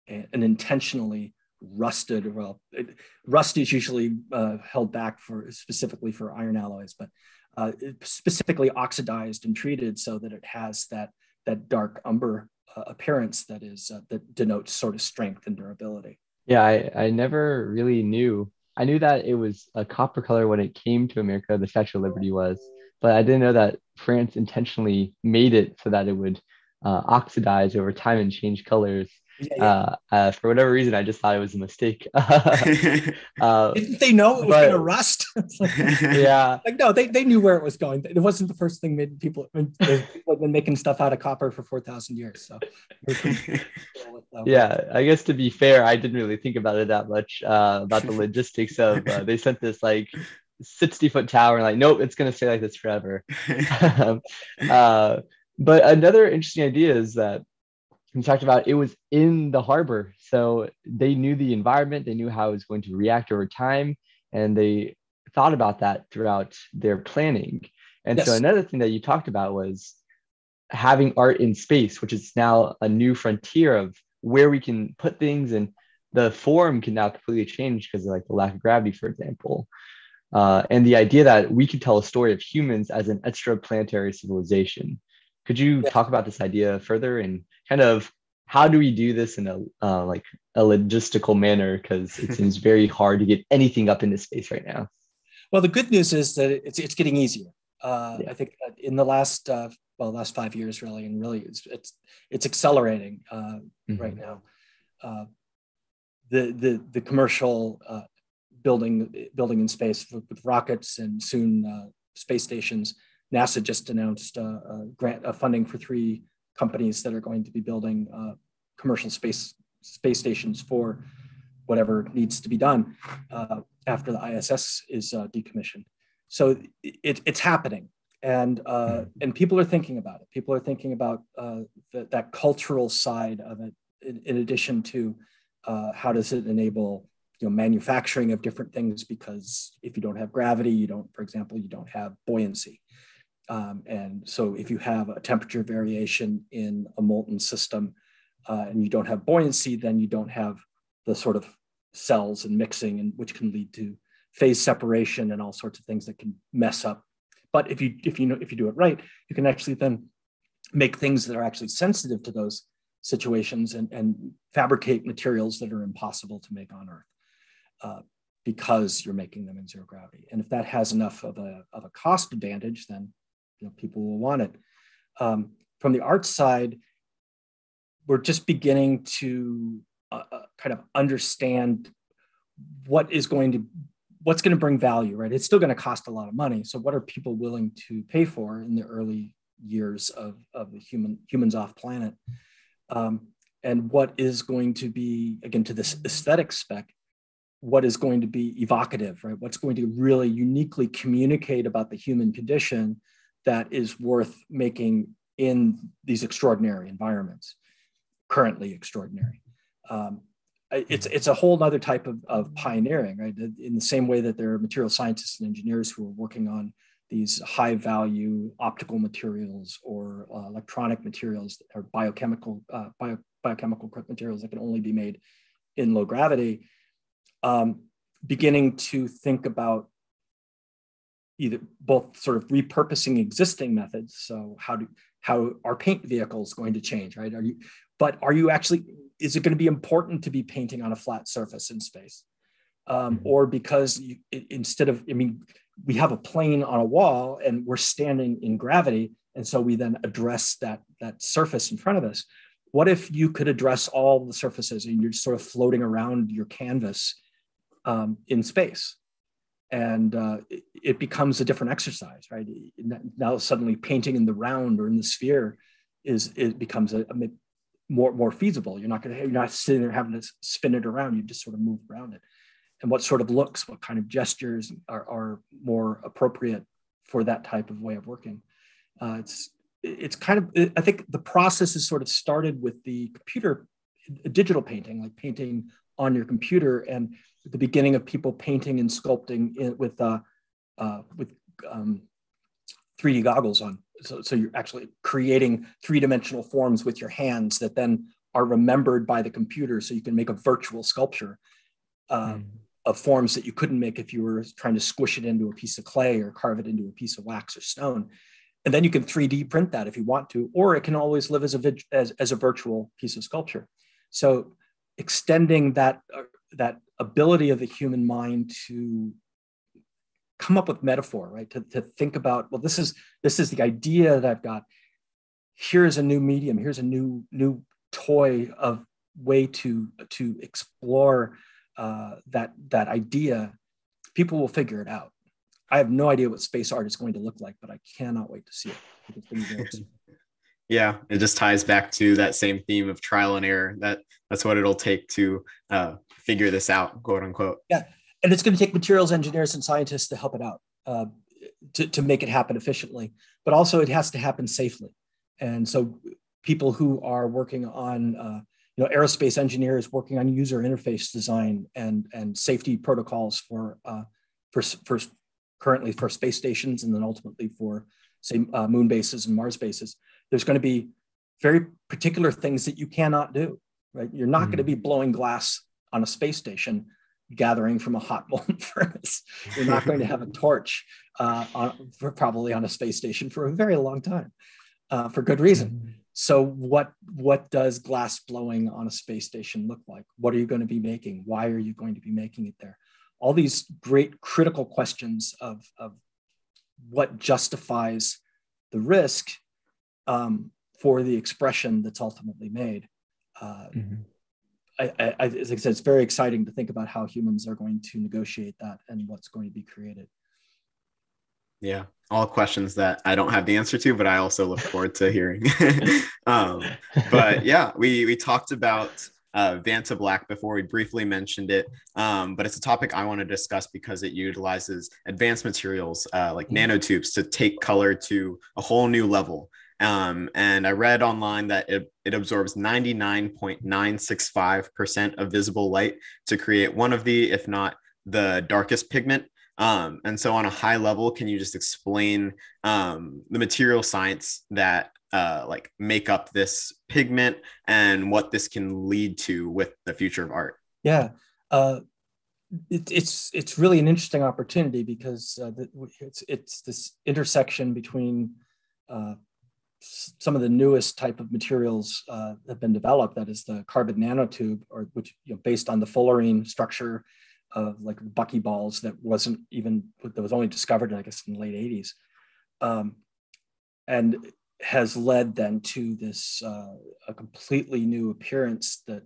a, an intentionally rusted, well, it, rust is usually uh, held back for specifically for iron alloys, but uh, specifically oxidized and treated so that it has that, that dark umber appearance that is, that denotes sort of strength and durability.
Yeah, I, I never really knew. I knew that it was a copper color when it came to America, the Statue of Liberty was, but I didn't know that France intentionally made it so that it would uh, oxidize over time and change colors yeah, yeah. Uh, uh, for whatever reason, I just thought it was a mistake.
uh, Didn't they know it was going to rust? like,
yeah,
like no, they, they knew where it was going. It wasn't the first thing made people have been making stuff out of copper for four thousand years. So
yeah, I guess to be fair, I didn't really think about it that much uh, about the logistics of uh, they sent this like 60 foot tower and like nope it's going to stay like this forever um, uh, but another interesting idea is that we talked about it was in the harbor. So they knew the environment, they knew how it was going to react over time, and they thought about that throughout their planning. And yes. so another thing that you talked about was having art in space, which is now a new frontier of where we can put things and the form can now completely change because of like the lack of gravity, for example. Uh, and the idea that we could tell a story of humans as an extraplanetary civilization. Could you yeah. talk about this idea further and kind of how do we do this in a uh, like a logistical manner? Because it seems very hard to get anything up into space right now.
Well, the good news is that it's it's getting easier. Uh, yeah. I think in the last uh, well last five years really, and really it's it's it's accelerating uh, mm-hmm. right now. Uh, the the the commercial uh, building building in space with, with rockets and soon space stations NASA just announced a grant funding for three companies that are going to be building uh, commercial space space stations for whatever needs to be done uh, after the ISS is uh, decommissioned. So it, it's happening, and uh, hmm. and people are thinking about it. People are thinking about uh, the, that cultural side of it, in, in addition to uh, how does it enable you know manufacturing of different things because if you don't have gravity, you don't, for example, you don't have buoyancy. Um, and so if you have a temperature variation in a molten system uh, and you don't have buoyancy, then you don't have the sort of cells and mixing, and which can lead to phase separation and all sorts of things that can mess up. But if you if you know if you do it right, you can actually then make things that are actually sensitive to those situations and, and fabricate materials that are impossible to make on Earth uh, because you're making them in zero gravity. And if that has enough of a, of a cost advantage, then you know, people will want it. Um, from the art side, we're just beginning to uh, uh, kind of understand what is going to what's going to bring value right? It's still going to cost a lot of money. So what are people willing to pay for in the early years of, of the human humans off planet? Um, and what is going to be again to this aesthetic spec what is going to be evocative right? What's going to really uniquely communicate about the human condition that is worth making in these extraordinary environments currently extraordinary. Um, it's it's a whole other type of, of pioneering right? In the same way that there are material scientists and engineers who are working on these high value optical materials or uh, electronic materials or biochemical uh, bio, biochemical materials that can only be made in low gravity um, beginning to think about either both sort of repurposing existing methods. So how do how are paint vehicles going to change right? Are you but are you actually is it going to be important to be painting on a flat surface in space? Um, mm-hmm. or because you, instead of i mean we have a plane on a wall and we're standing in gravity and so we then address that that surface in front of us. What if you could address all the surfaces and you're sort of floating around your canvas um, in space and uh, it, becomes a different exercise right? Now suddenly painting in the round or in the sphere is it becomes a, a more more feasible. You're not going to you're not sitting there having to spin it around. You just sort of move around it. And what sort of looks, what kind of gestures are, are more appropriate for that type of way of working. Uh, it's it's kind of I think the process is sort of started with the computer digital painting, like painting on your computer, and the beginning of people painting and sculpting in, with uh, uh, with um, 3D goggles on. So, so you're actually creating three dimensional forms with your hands that then are remembered by the computer, so you can make a virtual sculpture. Um, mm of forms that you couldn't make if you were trying to squish it into a piece of clay or carve it into a piece of wax or stone. And then you can 3D print that if you want to, or it can always live as a, as, as a virtual piece of sculpture. So extending that, uh, that ability of the human mind to come up with metaphor, right? To, to think about, well, this is, this is the idea that I've got. Here's a new medium. Here's a new, new toy of way to, to explore uh, that that idea, people will figure it out. I have no idea what space art is going to look like, but I cannot wait to see it.
yeah, it just ties back to that same theme of trial and error. That that's what it'll take to uh, figure this out, quote unquote.
Yeah, and it's going to take materials engineers and scientists to help it out uh, to to make it happen efficiently, but also it has to happen safely. And so, people who are working on uh, you know, aerospace engineers working on user interface design and, and safety protocols for, uh, for, for currently for space stations and then ultimately for say uh, moon bases and Mars bases. There's going to be very particular things that you cannot do, right? You're not mm-hmm. going to be blowing glass on a space station gathering from a hot molten furnace. You're not going to have a torch uh, on, for, probably on a space station for a very long time uh, for good reason. Mm-hmm. So what what does glass blowing on a space station look like? What are you going to be making? Why are you going to be making it there? All these great critical questions of, of what justifies the risk um, for the expression that's ultimately made. Uh, mm-hmm. I, I, as I said, it's very exciting to think about how humans are going to negotiate that and what's going to be created.
Yeah, all questions that I don't have the answer to, but I also look forward to hearing. um, but yeah, we we talked about uh, Vantablack before. We briefly mentioned it, um, but it's a topic I want to discuss because it utilizes advanced materials uh, like mm-hmm. nanotubes to take color to a whole new level. Um, and I read online that it, it absorbs 99.965% of visible light to create one of the, if not the darkest pigment. Um, and so, on a high level, can you just explain um, the material science that uh, like make up this pigment and what this can lead to with the future of art?
Yeah, uh, it, it's it's really an interesting opportunity because uh, the, it's it's this intersection between uh, some of the newest type of materials uh, have been developed. That is the carbon nanotube, or which you know, based on the fullerene structure of like buckyballs that wasn't even that was only discovered, I guess, in the late '80s, um, and has led then to this uh, a completely new appearance that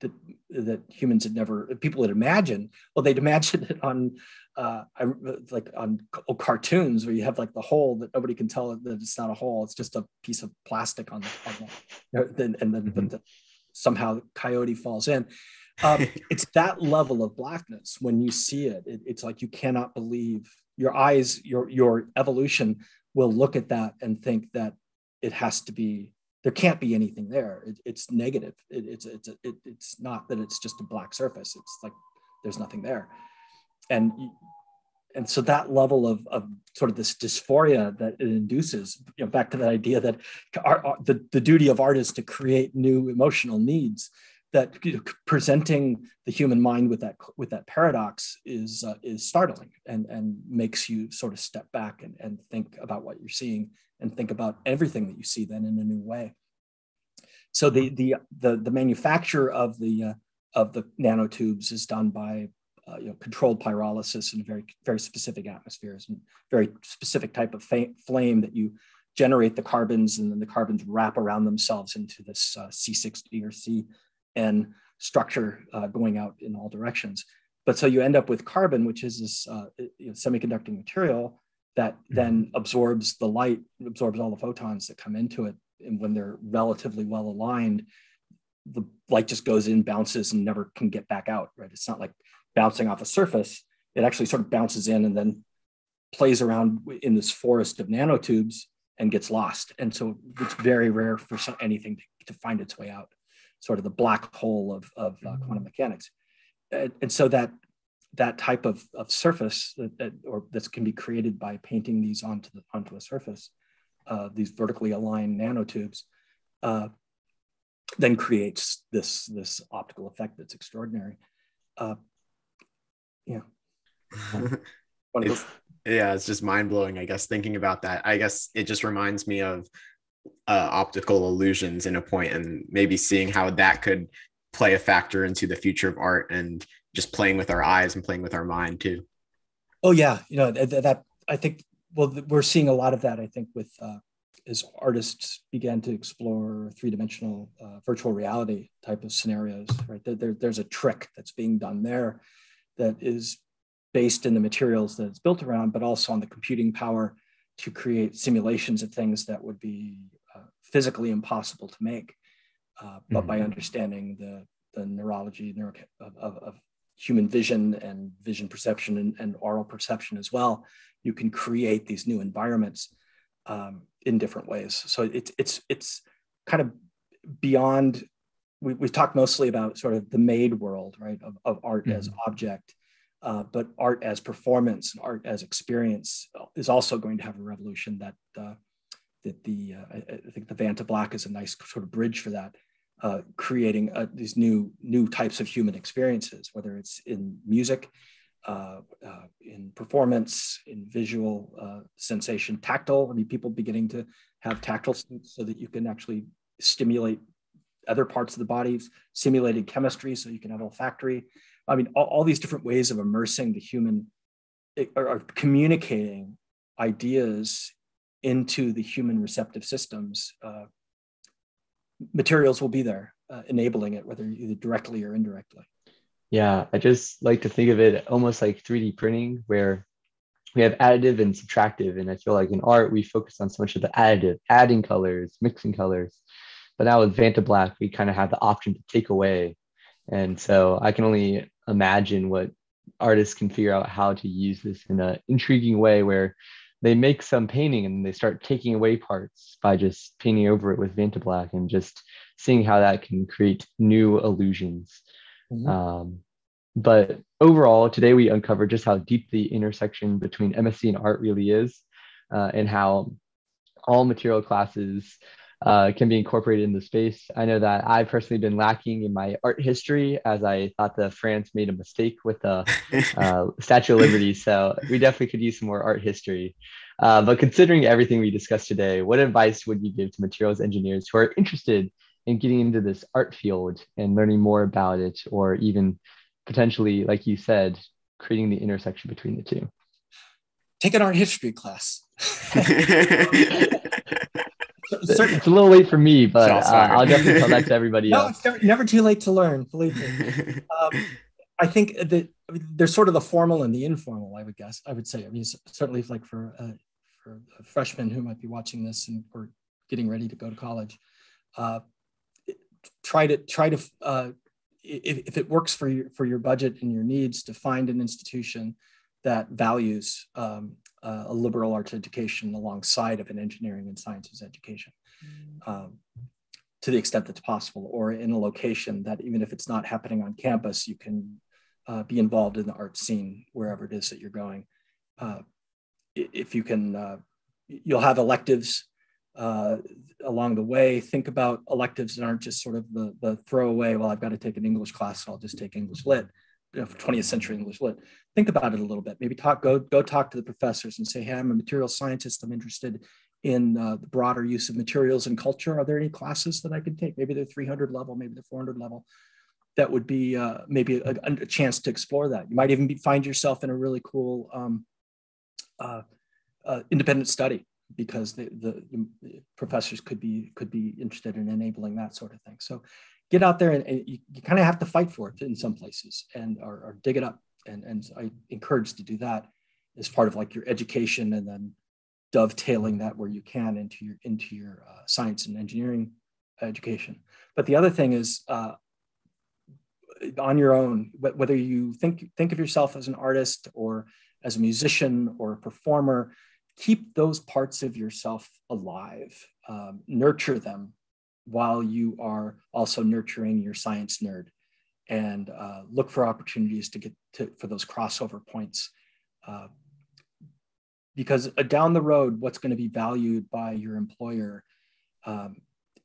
that that humans had never people had imagined. Well, they'd imagined it on uh, like on cartoons where you have like the hole that nobody can tell that it's not a hole; it's just a piece of plastic on the, on the and then mm-hmm. the, somehow coyote falls in. Um, it's that level of blackness when you see it, it. It's like you cannot believe your eyes, your your evolution will look at that and think that it has to be there can't be anything there. It, it's negative. It, it's it's it, it's not that it's just a black surface. It's like there's nothing there, and and so that level of, of sort of this dysphoria that it induces, you know, back to that idea that our, the, the duty of art is to create new emotional needs. That you know, presenting the human mind with that with that paradox is uh, is startling and and makes you sort of step back and, and think about what you're seeing and think about everything that you see then in a new way. So the the the, the manufacture of the uh, of the nanotubes is done by uh, you know, controlled pyrolysis in very very specific atmospheres and very specific type of flame that you generate the carbons and then the carbons wrap around themselves into this uh, C60 or CN structure uh, going out in all directions. But so you end up with carbon, which is this uh, you know, semiconducting material that mm-hmm. then absorbs the light, absorbs all the photons that come into it. And when they're relatively well aligned, the light just goes in, bounces, and never can get back out, right? It's not like bouncing off a surface. It actually sort of bounces in and then plays around in this forest of nanotubes and gets lost. And so it's very rare for some, anything to, to, find its way out, sort of the black hole of, of uh, mm-hmm. quantum mechanics. And, and so that that type of, of surface that, that, or that can be created by painting these onto the onto a surface, uh, these vertically aligned nanotubes, uh, then creates this this optical effect that's extraordinary. Yeah.
it's, yeah, it's just mind blowing. I guess thinking about that, I guess it just reminds me of uh, optical illusions in a point, and maybe seeing how that could play a factor into the future of art and just playing with our eyes and playing with our mind too.
Oh yeah, you know that, that I think. Well, we're seeing a lot of that. I think with uh, as artists began to explore three-dimensional uh, virtual reality type of scenarios. Right, there, there's a trick that's being done there that is based in the materials that it's built around, but also on the computing power to create simulations of things that would be uh, physically impossible to make. Uh, but mm-hmm. by understanding the, the neurology neuro, of, of, of, human vision and vision perception and, and, aural perception as well, you can create these new environments um, in different ways. So it's it's it's kind of beyond. We, we've talked mostly about sort of the made world, right, of, of art mm-hmm. as object, uh, but art as performance and art as experience is also going to have a revolution that uh, that the uh, I, think the Vantablack is a nice sort of bridge for that uh, creating uh, these new new types of human experiences, whether it's in music, uh, uh in performance, in visual uh, sensation, tactile. I mean, people beginning to have tactile so that you can actually stimulate other parts of the body, simulated chemistry, so you can have olfactory. I mean, all, all these different ways of immersing the human, eh, or, communicating ideas into the human receptive systems uh, materials will be there uh, enabling it, whether either directly or indirectly.
Yeah, I just like to think of it almost like 3D printing, where we have additive and subtractive. And I feel like in art, we focus on so much of the additive, adding colors, mixing colors. But now with Vantablack, we kind of have the option to take away. And so I can only imagine what artists can figure out how to use this in an intriguing way where they make some painting and they start taking away parts by just painting over it with Vantablack and just seeing how that can create new illusions. Mm-hmm. Um, but overall, today we uncovered just how deep the intersection between MSE and art really is, uh, and how all material classes uh, can be incorporated in the space. I know that I've personally been lacking in my art history as I thought that France made a mistake with the uh, Statue of Liberty. So we definitely could use some more art history. Uh, but considering everything we discussed today, what advice would you give to materials engineers who are interested in getting into this art field and learning more about it, or even potentially, like you said, creating the intersection between the two?
Take an art history class.
it's a little late for me, but uh, I'll definitely tell that to everybody
no,
else.
It's never, too late to learn, believe me. Um, I think that there's sort of the formal and the informal. I would guess. I would say. I mean, certainly, like for uh, for freshmen who might be watching this and or getting ready to go to college, uh, try to try to uh, if, if it works for your for your budget and your needs to find an institution that values um, uh, a liberal arts education alongside of an engineering and sciences education mm. um, to the extent that's possible, or in a location that even if it's not happening on campus, you can uh, be involved in the art scene wherever it is that you're going. Uh, if you can, uh, you'll have electives uh, along the way. Think about electives that aren't just sort of the, the throwaway, well, I've got to take an English class, so I'll just take English Lit, 20th century English Lit. Think about it a little bit. Maybe talk, go, go talk to the professors and say, hey, I'm a material scientist. I'm interested in uh, the broader use of materials and culture. Are there any classes that I could take? Maybe they're 300 level, maybe they're 400 level. That would be uh, maybe a, a, chance to explore that. You might even be, find yourself in a really cool um, uh, uh independent study because the, the, the, professors could be could be interested in enabling that sort of thing. So get out there and, and you, you kind of have to fight for it in some places and or, or, dig it up. And, and I encourage to do that as part of like your education and then dovetailing that where you can into your into your uh, science and engineering education. But the other thing is uh, on your own, whether you think think of yourself as an artist or as a musician or a performer, keep those parts of yourself alive, um, nurture them while you are also nurturing your science nerd and uh, look for opportunities to get to for those crossover points. Uh, because uh, down the road, what's going to be valued by your employer um,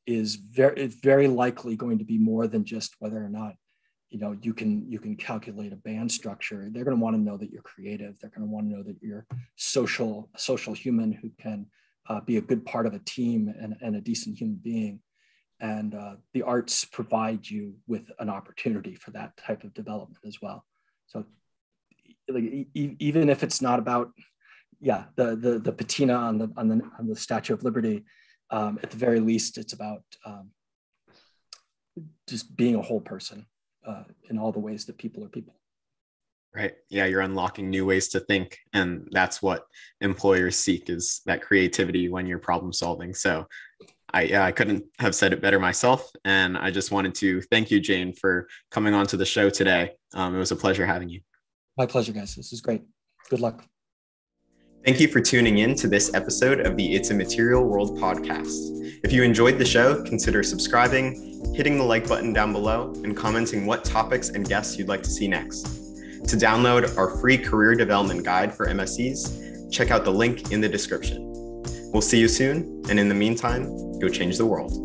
is very, very likely going to be more than just whether or not you know you can you can calculate a band structure they're going to want to know that you're creative they're going to want to know that you're social social human who can uh, be a good part of a team and, and a decent human being and uh, the arts provide you with an opportunity for that type of development as well so like, e- even if it's not about yeah the the, the patina on the on the on the statue of liberty um, at the very least it's about um, just being a whole person uh, in all the ways that people are people.
Right. Yeah, you're unlocking new ways to think, and that's what employers seek is that creativity when you're problem solving. So, I yeah, I couldn't have said it better myself, and I just wanted to thank you, Jane, for coming on to the show today. Um, it was a pleasure having you.
My pleasure, guys. This is great. Good luck.
Thank you for tuning in to this episode of the It's a Material World podcast. If you enjoyed the show, consider subscribing, hitting the like button down below, and commenting what topics and guests you'd like to see next. To download our free career development guide for MSEs, check out the link in the description. We'll see you soon, and in the meantime, go change the world.